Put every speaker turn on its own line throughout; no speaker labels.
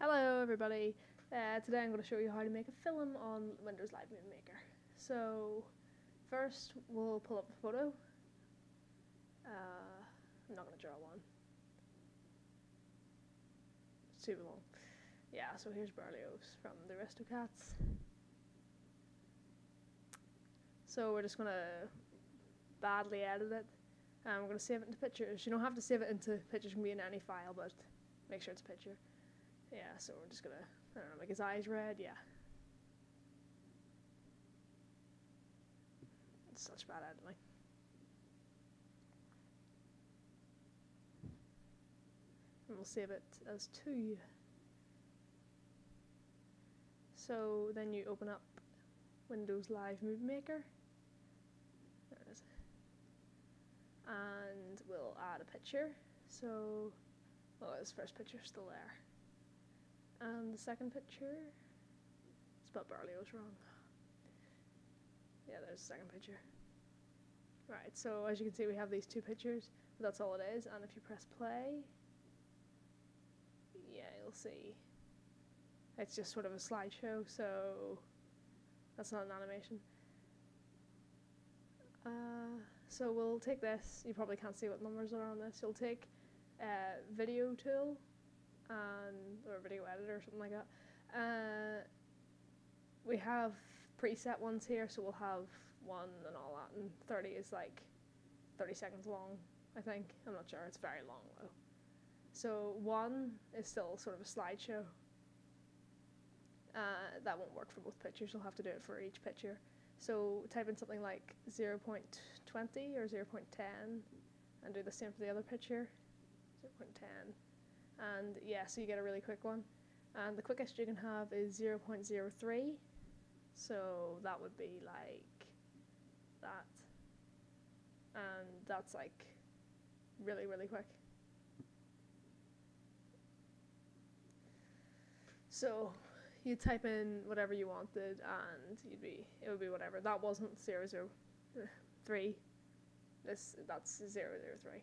Hello everybody, uh, today I'm going to show you how to make a film on Windows Live Movie Maker. So first we'll pull up a photo, uh, I'm not going to draw one, it's too long. Yeah, so here's Berlioz from the Aristocats. So we're just going to badly edit it, and we're going to save it into pictures. You don't have to save it into pictures, it can be in any file, but make sure it's a picture. Yeah, so we're just gonna, I don't know, make his eyes red, yeah. It's such bad editing. And we'll save it as two. So then you open up Windows Live Movie Maker. There it is. And we'll add a picture. So, oh, this first picture's still there. And the second picture, spelled Berlioz wrong. Yeah, there's the second picture. Right, so as you can see, we have these two pictures. That's all it is. And if you press play, yeah, you'll see. It's just sort of a slideshow, so that's not an animation. Uh, so we'll take this. You probably can't see what numbers are on this. You'll take uh, video tool and or video editor or something like that. Uh, we have preset ones here, so we'll have one and all that, and 30 is like 30 seconds long, I think. I'm not sure, it's very long though. So one is still sort of a slideshow. Uh, that won't work for both pictures, you'll have to do it for each picture. So type in something like 0 0.20 or 0 0.10 and do the same for the other picture, 0 0.10 and yeah, so you get a really quick one. And the quickest you can have is 0.03, so that would be like that. And that's like really, really quick. So you type in whatever you wanted and you'd be it would be whatever. That wasn't zero zero uh, three. This that's 003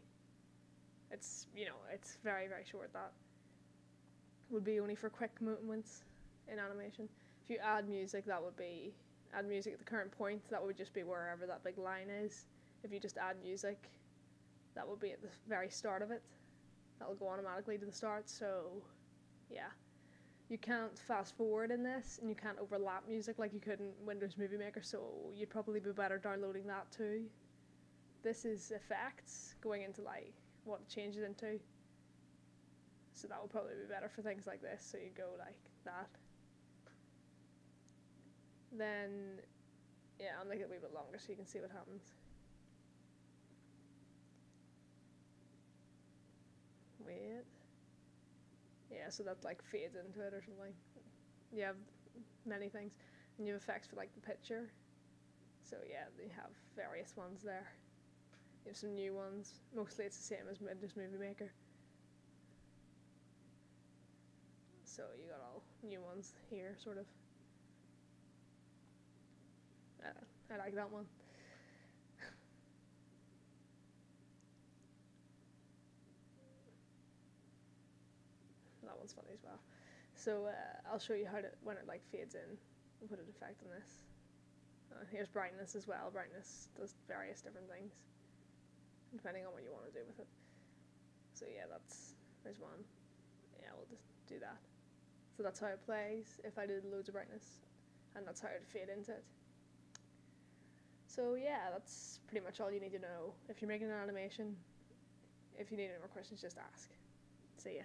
it's you know it's very very short. That would be only for quick movements in animation. If you add music that would be add music at the current point that would just be wherever that big line is. If you just add music that would be at the very start of it. That will go automatically to the start. So yeah. You can't fast forward in this and you can't overlap music like you could in Windows Movie Maker so you'd probably be better downloading that too. This is effects going into like what to change it into. So that will probably be better for things like this. So you go like that. Then, yeah, I'll make it a wee bit longer so you can see what happens. Wait. Yeah, so that like fades into it or something. You have many things. And you have effects for like the picture. So yeah, you have various ones there. Have some new ones. Mostly it's the same as Windows Movie Maker. So you got all new ones here, sort of. Uh, I like that one. that one's funny as well. So uh, I'll show you how to when it like fades in. We'll put an effect on this. Uh, here's brightness as well. Brightness does various different things depending on what you want to do with it. So yeah, that's there's one. Yeah, we'll just do that. So that's how it plays if I did loads of brightness, and that's how it would fade into it. So yeah, that's pretty much all you need to know. If you're making an animation, if you need any more questions, just ask. See ya.